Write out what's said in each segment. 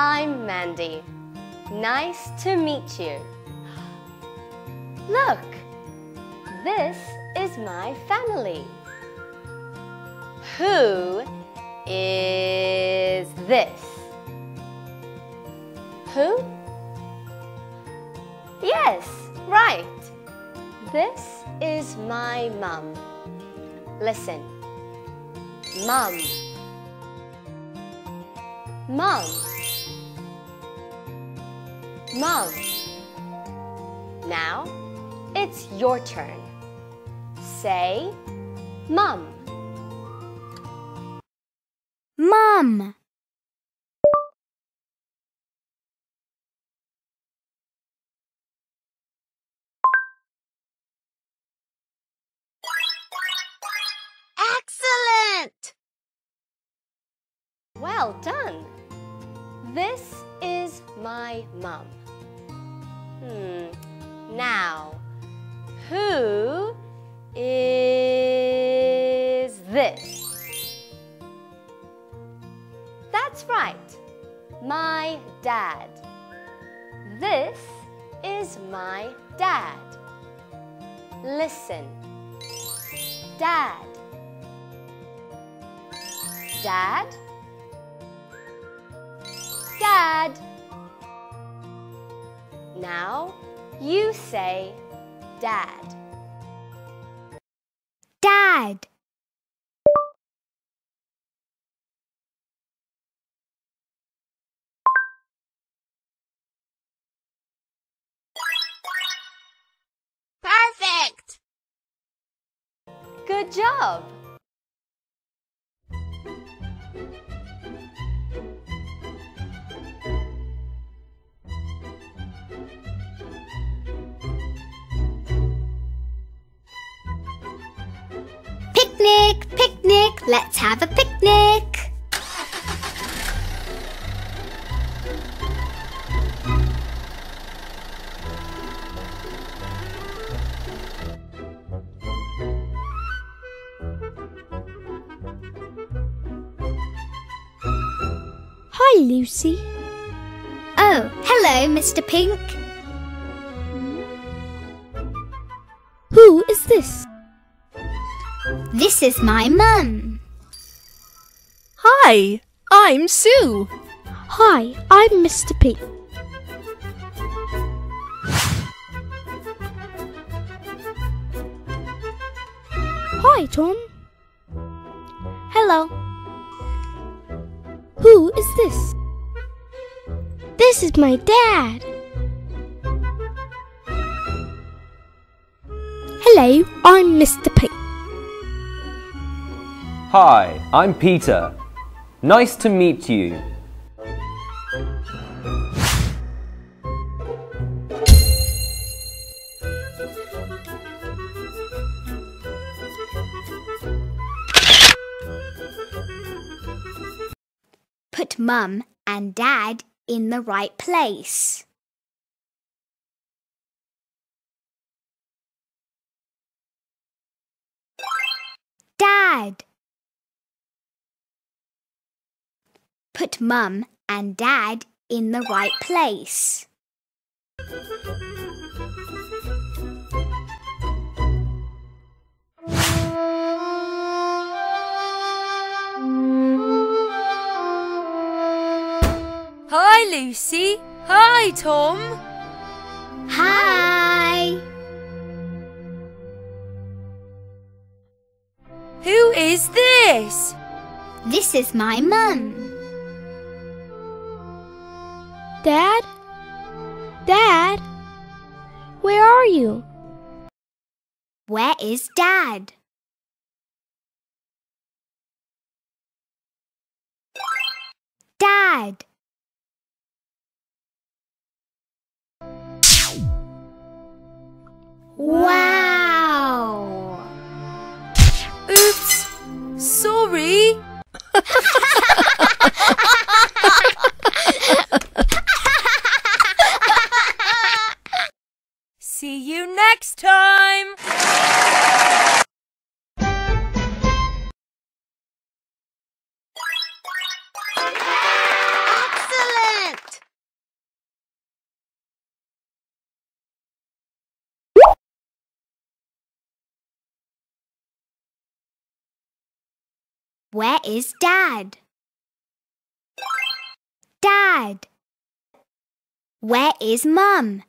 I'm Mandy. Nice to meet you. Look, this is my family. Who is this? Who? Yes, right. This is my mum. Listen. Mum. Mum. Mum. Now, it's your turn. Say, Mom. Mom. Excellent! Well done. This is my mum. Hmm. Now, who is this? That's right. My dad. This is my dad. Listen. Dad. Dad. Dad. Now you say Dad. Dad. Perfect! Good job. Let's have a picnic. Hi, Lucy. Oh, hello, Mr. Pink. Who is this? This is my mum. Hi, I'm Sue. Hi, I'm Mr. Pink. Hi, Tom. Hello. Who is this? This is my dad. Hello, I'm Mr. Pink. Hi, I'm Peter. Nice to meet you. Put mum and dad in the right place. Dad. Put mum and dad in the right place. Hi, Lucy. Hi, Tom. Hi. Who is this? This is my mum. Dad? Dad? Where are you? Where is dad? Dad. Wow. Oops. Sorry. Where is Dad? Dad. Where is Mum?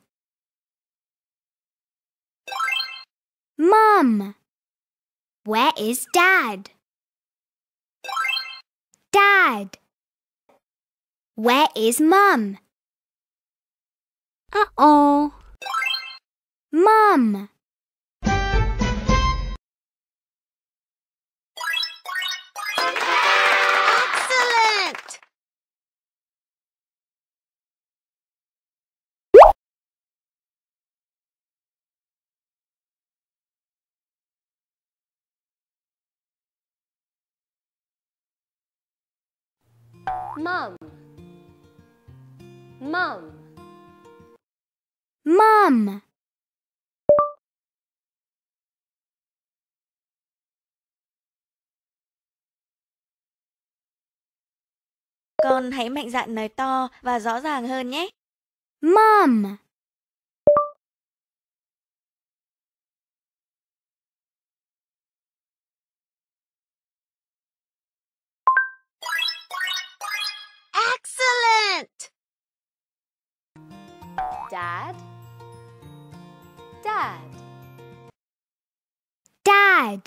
Mum. Where is Dad? Dad. Where is Mum? Uh-oh. Mum. Mum. Mum. Mum. Con hãy mạnh dạn nói to và rõ ràng hơn nhé. Mum. Excellent! Dad. Dad. Dad.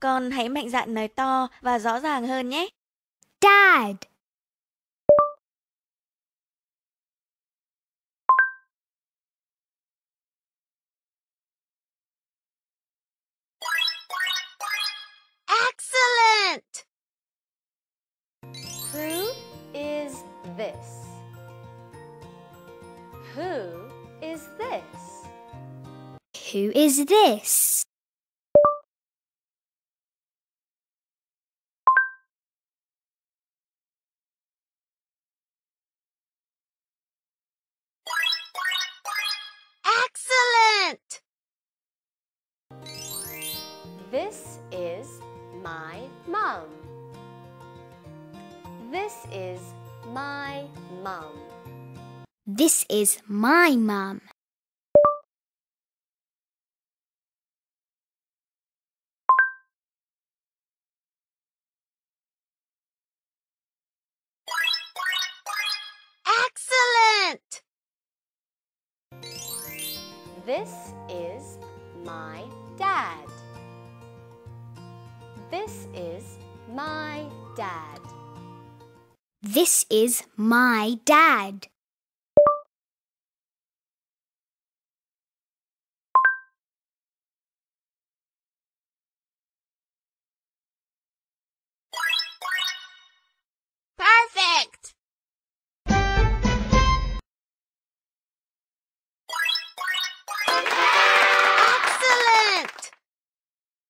Con hãy mạnh dạn nói to và rõ ràng hơn nhé. Dad. Excellent! Who is this? Who is this? Who is this? Excellent! This is my mum. This is my mum. This is my mum. Excellent! This is my dad. This is my dad. This is my dad.